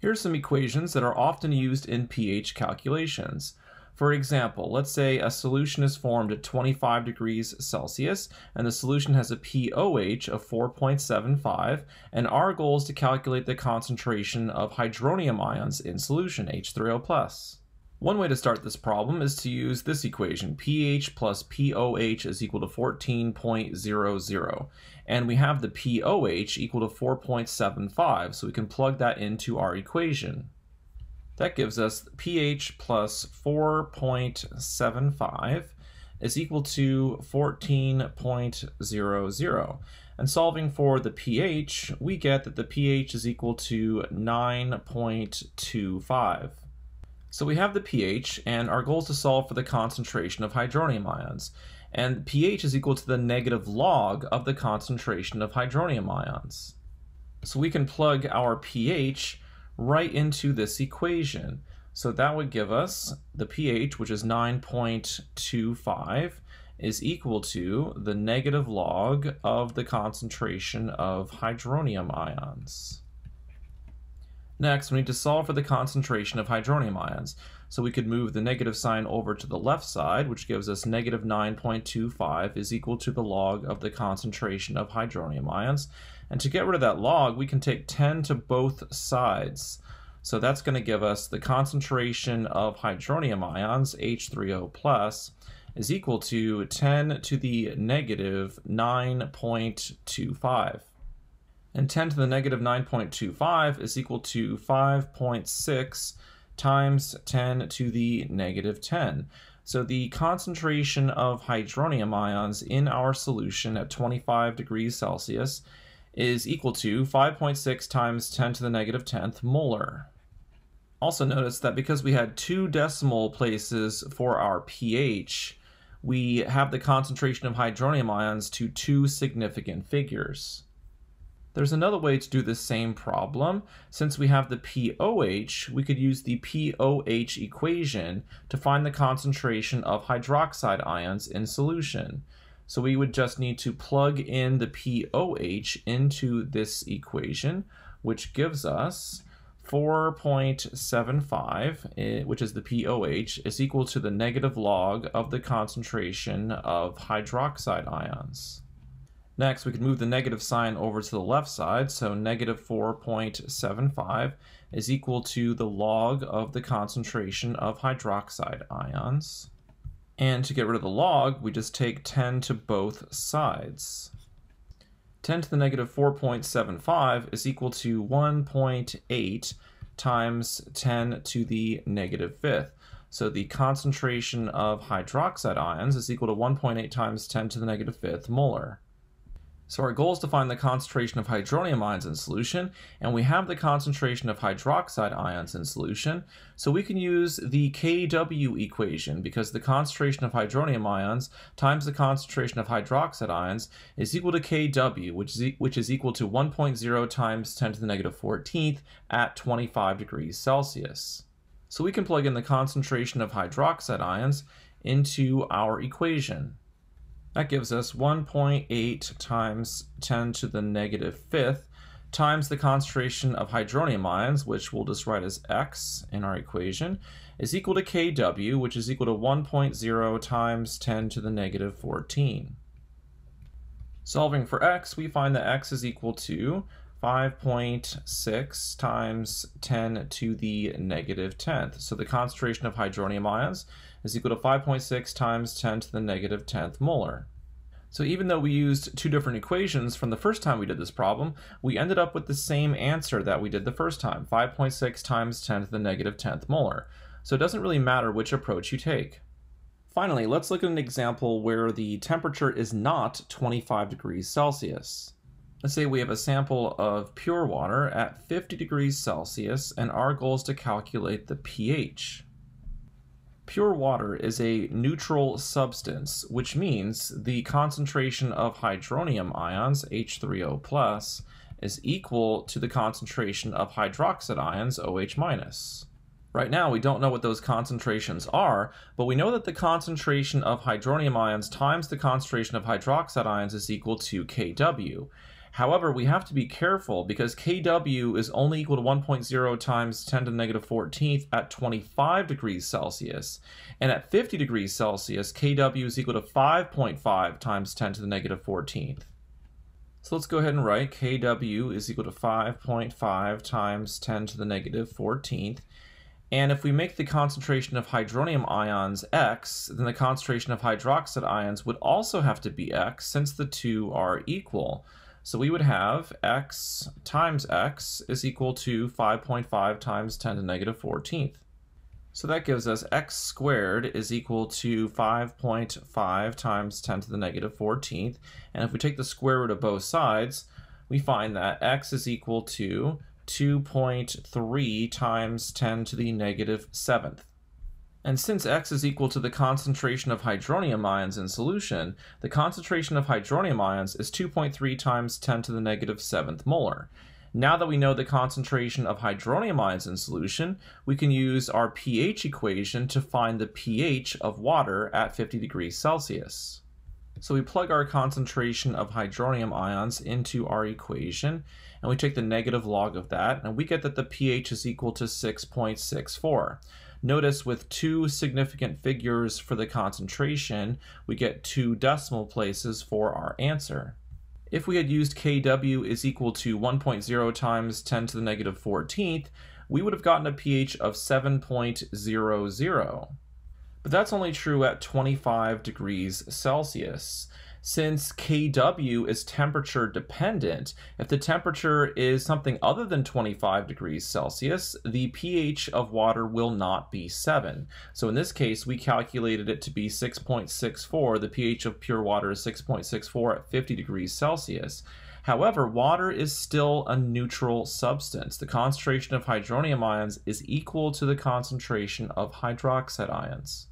Here are some equations that are often used in pH calculations. For example, let's say a solution is formed at 25 degrees Celsius and the solution has a pOH of 4.75 and our goal is to calculate the concentration of hydronium ions in solution, H3O+. One way to start this problem is to use this equation, pH plus pOH is equal to 14.00. And we have the pOH equal to 4.75, so we can plug that into our equation. That gives us pH plus 4.75 is equal to 14.00. And solving for the pH, we get that the pH is equal to 9.25. So we have the pH, and our goal is to solve for the concentration of hydronium ions. And pH is equal to the negative log of the concentration of hydronium ions. So we can plug our pH right into this equation. So that would give us the pH, which is 9.25, is equal to the negative log of the concentration of hydronium ions. Next, we need to solve for the concentration of hydronium ions. So we could move the negative sign over to the left side, which gives us negative 9.25 is equal to the log of the concentration of hydronium ions. And to get rid of that log, we can take 10 to both sides. So that's going to give us the concentration of hydronium ions, H3O+, is equal to 10 to the negative 9.25 and 10 to the negative 9.25 is equal to 5.6 times 10 to the negative 10. So the concentration of hydronium ions in our solution at 25 degrees Celsius is equal to 5.6 times 10 to the negative 10th molar. Also notice that because we had two decimal places for our pH, we have the concentration of hydronium ions to two significant figures. There's another way to do the same problem. Since we have the pOH, we could use the pOH equation to find the concentration of hydroxide ions in solution. So we would just need to plug in the pOH into this equation, which gives us 4.75, eh, which is the pOH, is equal to the negative log of the concentration of hydroxide ions. Next, we can move the negative sign over to the left side, so negative 4.75 is equal to the log of the concentration of hydroxide ions. And to get rid of the log, we just take 10 to both sides. 10 to the negative 4.75 is equal to 1.8 times 10 to the negative fifth. So the concentration of hydroxide ions is equal to 1.8 times 10 to the negative fifth molar. So our goal is to find the concentration of hydronium ions in solution, and we have the concentration of hydroxide ions in solution, so we can use the Kw equation because the concentration of hydronium ions times the concentration of hydroxide ions is equal to Kw, which is, which is equal to 1.0 times 10 to the negative 14th at 25 degrees Celsius. So we can plug in the concentration of hydroxide ions into our equation. That gives us 1.8 times 10 to the negative fifth times the concentration of hydronium ions, which we'll just write as x in our equation, is equal to Kw, which is equal to 1.0 times 10 to the negative 14. Solving for x, we find that x is equal to 5.6 times 10 to the negative 10th. So the concentration of hydronium ions is equal to 5.6 times 10 to the negative 10th molar. So even though we used two different equations from the first time we did this problem, we ended up with the same answer that we did the first time, 5.6 times 10 to the negative 10th molar. So it doesn't really matter which approach you take. Finally, let's look at an example where the temperature is not 25 degrees Celsius. Let's say we have a sample of pure water at 50 degrees Celsius and our goal is to calculate the pH. Pure water is a neutral substance, which means the concentration of hydronium ions, H3O+, is equal to the concentration of hydroxide ions, OH-. Right now, we don't know what those concentrations are, but we know that the concentration of hydronium ions times the concentration of hydroxide ions is equal to Kw. However, we have to be careful because Kw is only equal to 1.0 times 10 to the negative 14th at 25 degrees Celsius. And at 50 degrees Celsius, Kw is equal to 5.5 times 10 to the negative 14th. So let's go ahead and write Kw is equal to 5.5 times 10 to the negative 14th. And if we make the concentration of hydronium ions X, then the concentration of hydroxide ions would also have to be X since the two are equal. So we would have X times X is equal to 5.5 times 10 to the negative 14th. So that gives us x squared is equal to 5.5 times 10 to the negative 14th. And if we take the square root of both sides, we find that x is equal to 2.3 times 10 to the negative 7th. And since x is equal to the concentration of hydronium ions in solution, the concentration of hydronium ions is 2.3 times 10 to the negative 7th molar. Now that we know the concentration of hydronium ions in solution, we can use our pH equation to find the pH of water at 50 degrees Celsius. So we plug our concentration of hydronium ions into our equation, and we take the negative log of that, and we get that the pH is equal to 6.64. Notice with two significant figures for the concentration, we get two decimal places for our answer. If we had used Kw is equal to 1.0 times 10 to the negative 14th, we would have gotten a pH of 7.00. But that's only true at 25 degrees Celsius since Kw is temperature dependent, if the temperature is something other than 25 degrees Celsius, the pH of water will not be 7. So in this case, we calculated it to be 6.64. The pH of pure water is 6.64 at 50 degrees Celsius. However, water is still a neutral substance. The concentration of hydronium ions is equal to the concentration of hydroxide ions.